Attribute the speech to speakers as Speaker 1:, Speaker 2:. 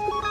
Speaker 1: you